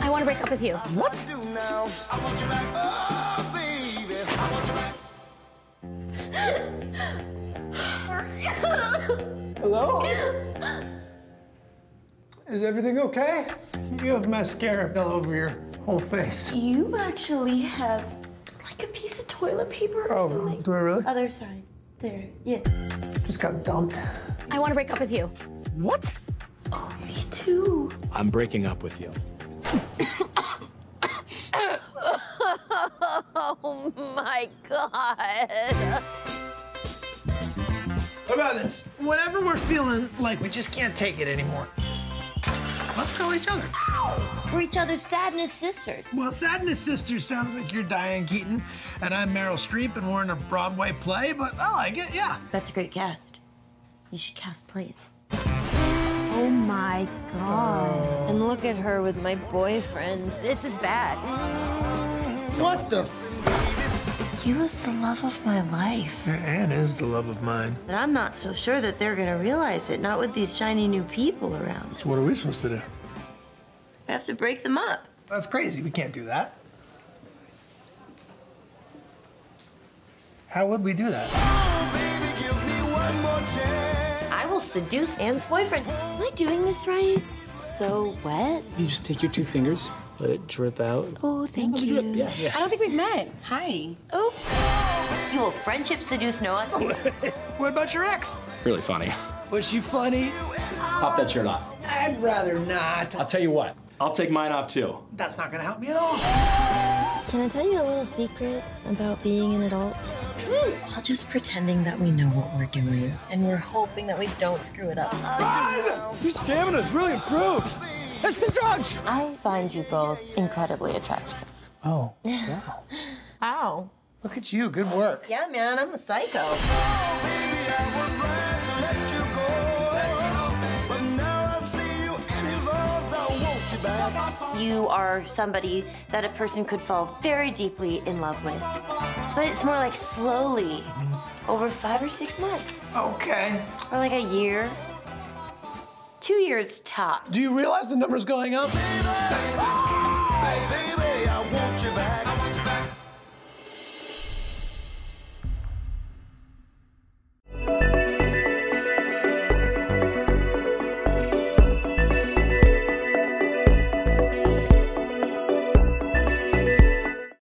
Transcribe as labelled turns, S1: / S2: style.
S1: I want to break up with you.
S2: What?
S3: Hello? Is everything okay? You have mascara all over your whole face.
S4: You actually have like a piece of toilet paper or
S3: Oh,
S4: something.
S3: do I really?
S4: Other side. There. Yeah.
S3: Just got dumped.
S1: I want to break up with you.
S2: What?
S4: Oh, me too.
S5: I'm breaking up with you.
S4: Oh my god.
S3: What about this? Whenever we're feeling like we just can't take it anymore, let's call each other.
S1: We're each other's sadness sisters.
S3: Well, Sadness Sisters sounds like you're Diane Keaton and I'm Meryl Streep and we're in a Broadway play, but oh I like it, yeah.
S4: That's a great cast. You should cast plays. Oh my god. And look at her with my boyfriend. This is bad.
S3: What the f?
S4: He was the love of my life.
S3: Anne is the love of mine.
S4: But I'm not so sure that they're gonna realize it, not with these shiny new people around.
S3: So what are we supposed to do?
S4: I have to break them up.
S3: That's crazy. We can't do that. How would we do that?
S4: Seduce Anne's boyfriend. Am I doing this right? So wet.
S5: You just take your two fingers, let it drip out.
S4: Oh, thank you.
S5: Yeah, yeah.
S1: I don't think we've met. Hi.
S4: Oh. You will friendship seduce Noah.
S3: What about your ex?
S5: Really funny.
S3: Was she funny?
S5: Pop that shirt off.
S3: I'd rather not.
S5: I'll tell you what. I'll take mine off too.
S3: That's not gonna help me at all.
S4: Can I tell you a little secret about being an adult? While just pretending that we know what we're doing, and we're hoping that we don't screw it up. Run!
S3: Your stamina's really improved. It's the drugs.
S4: I find you both incredibly attractive.
S3: Oh, wow.
S1: Ow.
S3: Look at you. Good work.
S4: Yeah, man, I'm a psycho. You are somebody that a person could fall very deeply in love with. But it's more like slowly, over five or six months,
S3: Okay.
S4: or like a year. Two years tops.
S3: Do you realize the number's going up?